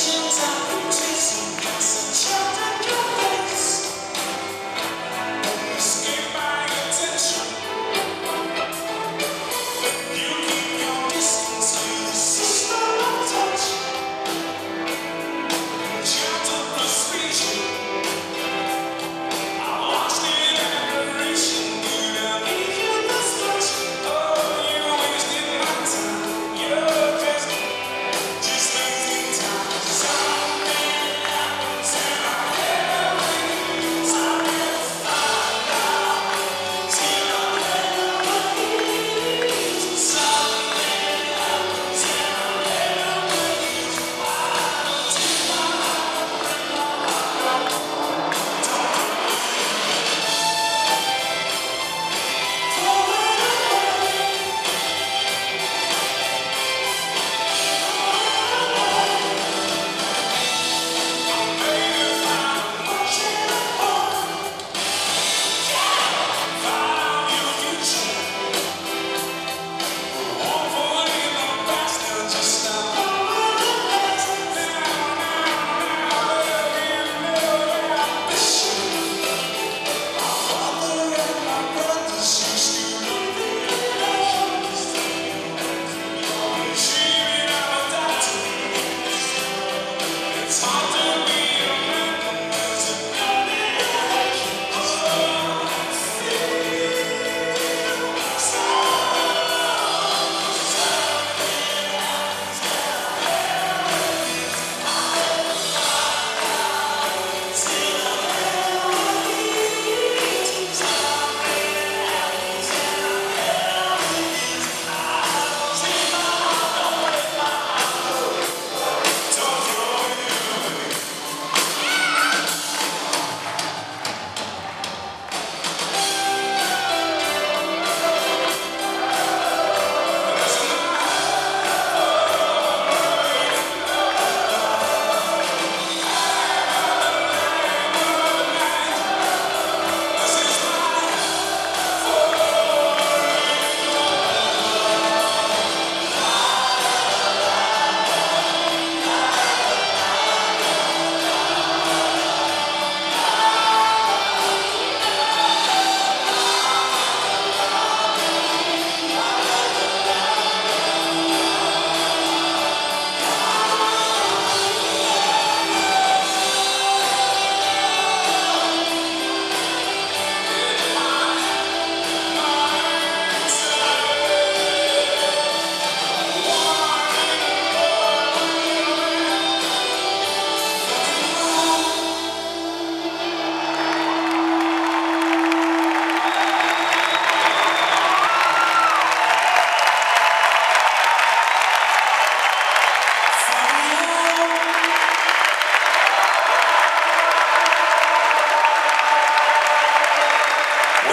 Emotions are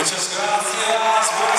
Muchas gracias.